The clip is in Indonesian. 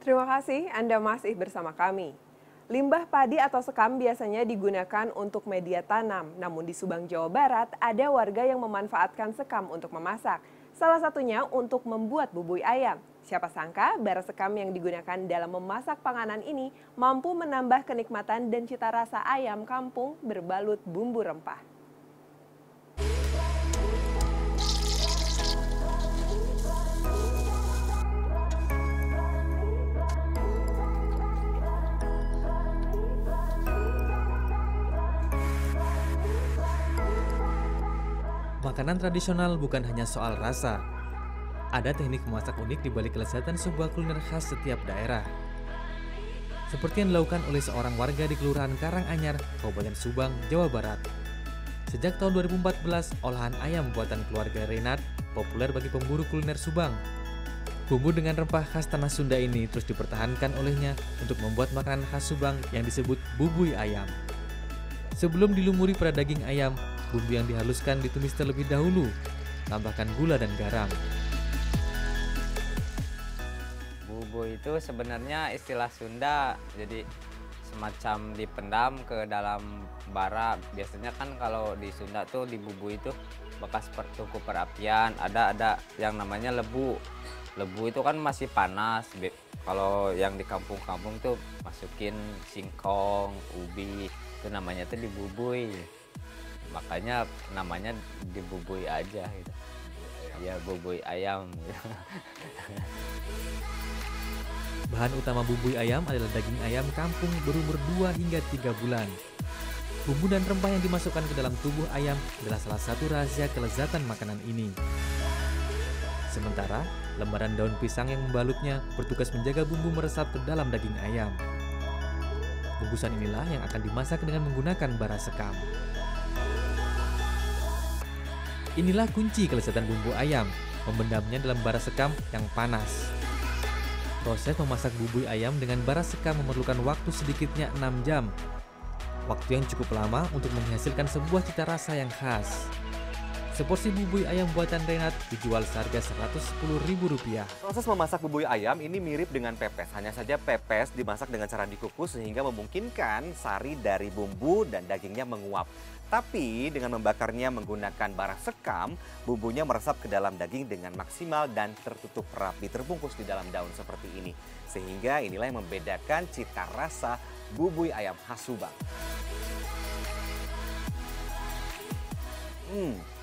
Terima kasih Anda masih bersama kami. Limbah padi atau sekam biasanya digunakan untuk media tanam, namun di Subang, Jawa Barat ada warga yang memanfaatkan sekam untuk memasak. Salah satunya untuk membuat bubui ayam. Siapa sangka bara sekam yang digunakan dalam memasak panganan ini mampu menambah kenikmatan dan cita rasa ayam kampung berbalut bumbu rempah. Makanan tradisional bukan hanya soal rasa. Ada teknik memasak unik di balik kelezatan sebuah kuliner khas setiap daerah. Seperti yang dilakukan oleh seorang warga di Kelurahan Karanganyar, Kabupaten Subang, Jawa Barat. Sejak tahun 2014, olahan ayam buatan keluarga Renat populer bagi pemburu kuliner Subang. Bumbu dengan rempah khas tanah Sunda ini terus dipertahankan olehnya untuk membuat makanan khas Subang yang disebut bubui ayam. Sebelum dilumuri pada daging ayam, Bumbu yang dihaluskan ditumis terlebih dahulu. Tambahkan gula dan garam. Bumbu itu sebenarnya istilah Sunda, jadi semacam dipendam ke dalam bara. Biasanya kan kalau di Sunda tuh di bumbu itu bekas tungku perapian, ada ada yang namanya lebu. Lebu itu kan masih panas. Kalau yang di kampung-kampung tuh masukin singkong, ubi, itu namanya tuh dibubui makanya namanya dibubui aja gitu ya bubui ayam Bahan utama bubui ayam adalah daging ayam kampung berumur 2 hingga 3 bulan. Bumbu dan rempah yang dimasukkan ke dalam tubuh ayam adalah salah satu rahasia kelezatan makanan ini. Sementara, lembaran daun pisang yang membalutnya bertugas menjaga bumbu meresap ke dalam daging ayam. Bungkusan inilah yang akan dimasak dengan menggunakan bara sekam. Inilah kunci kelezatan bumbu ayam, memendamnya dalam bara sekam yang panas. Proses memasak bubui ayam dengan bara sekam memerlukan waktu sedikitnya 6 jam. Waktu yang cukup lama untuk menghasilkan sebuah cita rasa yang khas. Seporsi bubui ayam buatan Renat dijual seharga Rp110.000. Proses memasak bubui ayam ini mirip dengan pepes. Hanya saja pepes dimasak dengan cara dikukus sehingga memungkinkan sari dari bumbu dan dagingnya menguap. Tapi dengan membakarnya menggunakan bara sekam, bumbunya meresap ke dalam daging dengan maksimal dan tertutup rapi terbungkus di dalam daun seperti ini. Sehingga inilah yang membedakan cita rasa bubui ayam khas Subang. Hmm,